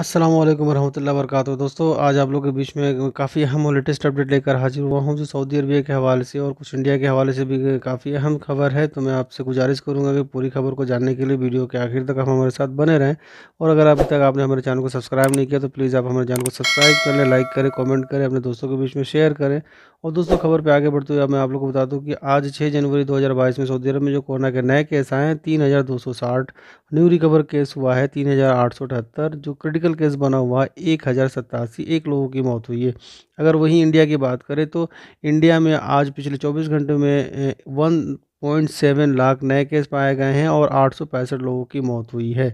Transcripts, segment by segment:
अस्सलाम वालेकुम रहमतुल्लाहि वबरकातुहू। दोस्तों, आज आप लोगों के बीच में काफ़ी अहम और लेटेस्ट अपडेट लेकर हाजिर हुआ हूँ जो सऊदी अरबिया के हवाले से और कुछ इंडिया के हवाले से भी काफ़ी अहम खबर है। तो मैं आपसे गुजारिश करूँगा कि पूरी खबर को जानने के लिए वीडियो के आखिर तक हम हमारे साथ बने रहें। और अगर अभी तक आपने हमारे चैनल को सब्सक्राइब नहीं किया तो प्लीज़ आप हमारे चैनल को सब्सक्राइब कर लें, लाइक करें, कॉमेंट करें, अपने दोस्तों के बीच में शेयर करें। और दोस्तों, खबर पर आगे बढ़ते हुए मैं आप लोगों को बता दूँ कि आज छः जनवरी 2022 में सऊदी अरब में जो कोरोना के नए केस आए हैं, तीन हज़ार दो सौ साठ। न्यू रिकवर केस हुआ है, तीन हज़ार आठ सौ अठहत्तर, जो क्रिटिकल केस बना हुआ है एक हज़ार सतासी एक लोगों की मौत हुई है। अगर वहीं इंडिया की बात करें तो इंडिया में आज पिछले चौबीस घंटे में वन पॉइंट सेवन लाख नए केस पाए गए हैं और आठ सौ पैंसठ लोगों की मौत हुई है।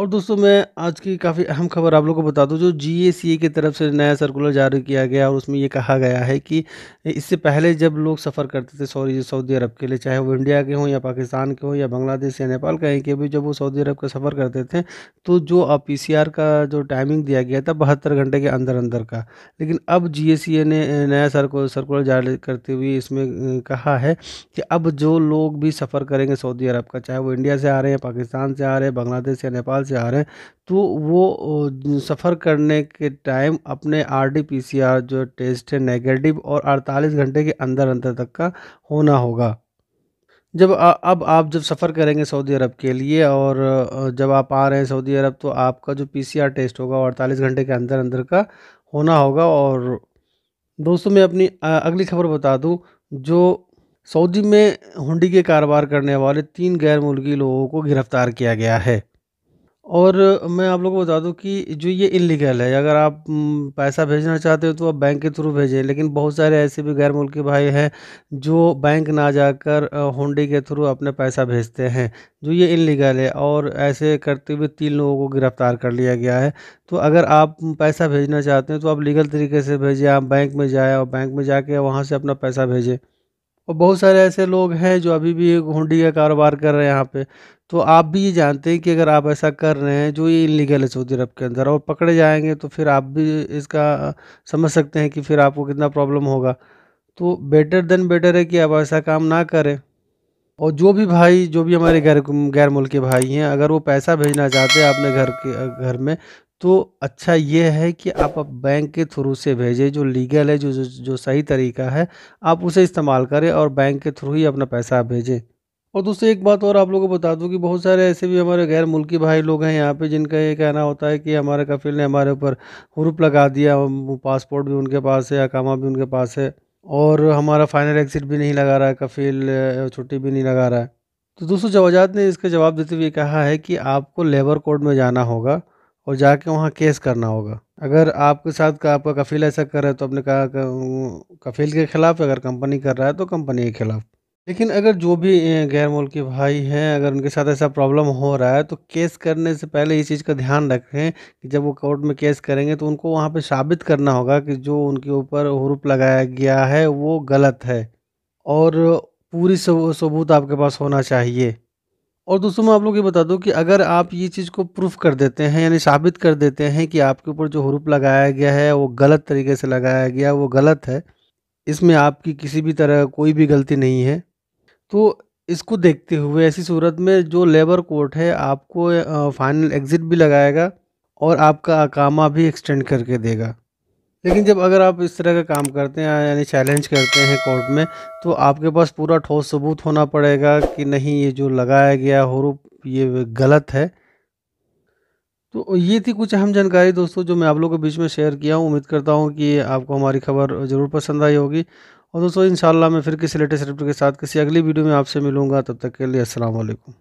और दोस्तों, मैं आज की काफ़ी अहम खबर आप लोगों को बता दूँ, जो जी की तरफ़ से नया सर्कुलर जारी किया गया और उसमें ये कहा गया है कि इससे पहले जब लोग सफ़र करते थे सॉरी सऊदी अरब के लिए, चाहे वो इंडिया के हों या पाकिस्तान के हों या बांग्लादेश या नेपाल कहीं के भी, जब वो सऊदी अरब का सफ़र करते थे तो जो आप पी का जो टाइमिंग दिया गया था बहत्तर घंटे के अंदर अंदर का। लेकिन अब GACA ने नया सर्कुलर जारी करते हुए इसमें कहा है कि अब जो लोग भी सफ़र करेंगे सऊदी अरब का, चाहे वो इंडिया से आ रहे हैं पाकिस्तान से आ रहे हैं, बांग्लादेश या नेपाल से आ रहे हैं। तो वो सफ़र करने के टाइम अपने R D P C R जो टेस्ट है नेगेटिव और 48 घंटे के अंदर अंदर तक का होना होगा। जब आ, अब आप जब सफ़र करेंगे सऊदी अरब के लिए और जब आप आ रहे हैं सऊदी अरब तो आपका जो पीसीआर टेस्ट होगा वो अड़तालीस घंटे के अंदर अंदर का होना होगा। और दोस्तों मैं अपनी अगली खबर बता दूँ जो सऊदी में हुंडी के कारोबार करने वाले तीन गैर मुल्की लोगों को गिरफ़्तार किया गया है। और मैं आप लोगों को बता दूँ कि जो ये इल्लीगल है, अगर आप पैसा भेजना चाहते हो तो आप बैंक के थ्रू भेजें, लेकिन बहुत सारे ऐसे भी गैर मुल्की भाई हैं जो बैंक ना जाकर होंडी के थ्रू अपने पैसा भेजते हैं, जो ये इल्लीगल है और ऐसे करते हुए तीन लोगों को गिरफ़्तार कर लिया गया है। तो अगर आप पैसा भेजना चाहते हैं तो आप लीगल तरीके से भेजें, आप बैंक में जाएँ और बैंक में जाके वहाँ से अपना पैसा भेजें। और बहुत सारे ऐसे लोग हैं जो अभी भी हुंडी का कारोबार कर रहे हैं यहाँ पे। तो आप भी ये जानते हैं कि अगर आप ऐसा कर रहे हैं, जो ये इलीगल है सऊदी अरब के अंदर, और पकड़े जाएँगे तो फिर आप भी इसका, समझ सकते हैं कि फिर आपको कितना प्रॉब्लम होगा। तो बेटर देन बेटर है कि आप ऐसा काम ना करें। और जो भी भाई, जो भी हमारे गैर गैर मुल्की भाई हैं, अगर वो पैसा भेजना चाहते हैं अपने घर के, घर में तो अच्छा ये है कि आप बैंक के थ्रू से भेजें जो लीगल है जो जो, जो सही तरीका है आप उसे इस्तेमाल करें और बैंक के थ्रू ही अपना पैसा भेजें। और दोस्तों एक बात और आप लोगों को बता दूँ कि बहुत सारे ऐसे भी हमारे गैर मुल्की भाई लोग हैं यहाँ पे जिनका ये कहना होता है कि हमारे कफिल ने हमारे ऊपर हुरूप लगा दिया पासपोर्ट भी उनके पास है अकामा भी उनके पास है और हमारा फाइनल एग्जिट भी नहीं लगा रहा है कफिल छुट्टी भी नहीं लगा रहा है। तो दोस्तों जवाजात ने इसका जवाब देते हुए कहा है कि आपको लेबर कोर्ट में जाना होगा और जाके वहाँ केस करना होगा। अगर आपके साथ का आपका कफील ऐसा कर रहा है तो आपने कहा कफील के खिलाफ अगर कंपनी कर रहा है तो कंपनी के खिलाफ। लेकिन अगर जो भी गैर मुल्की भाई हैं, अगर उनके साथ ऐसा प्रॉब्लम हो रहा है तो केस करने से पहले इस चीज़ का ध्यान रखें कि जब वो कोर्ट में केस करेंगे तो उनको वहाँ पे साबित करना होगा कि जो उनके ऊपर हरूप लगाया गया है वो गलत है। और पूरी सबूत आपके पास होना चाहिए। और दोस्तों मैं आप लोग ये बता दूँ कि अगर आप ये चीज़ को प्रूफ कर देते हैं, यानी साबित कर देते हैं कि आपके ऊपर जो हरूप लगाया गया है, वो गलत तरीके से लगाया गया वो गलत है, इसमें आपकी किसी भी तरह कोई भी गलती नहीं है तो इसको देखते हुए, ऐसी सूरत में जो लेबर कोर्ट है, आपको फाइनल एग्ज़िट भी लगाएगा और आपका अकामा भी एक्सटेंड करके देगा। लेकिन जब अगर आप इस तरह का काम करते हैं, यानी चैलेंज करते हैं कोर्ट में तो आपके पास पूरा ठोस सबूत होना पड़ेगा कि नहीं, ये जो लगाया गया हरूप, ये गलत है। तो ये थी कुछ अहम जानकारी दोस्तों, जो मैं आप लोगों के बीच में शेयर किया हूँ। उम्मीद करता हूँ कि आपको हमारी खबर ज़रूर पसंद आई होगी। और दोस्तों, इंशाल्लाह मैं फिर किसी लेटेस्ट रिपोर्ट के साथ किसी अगली वीडियो में आपसे मिलूँगा। तब तक के लिए वालेकुम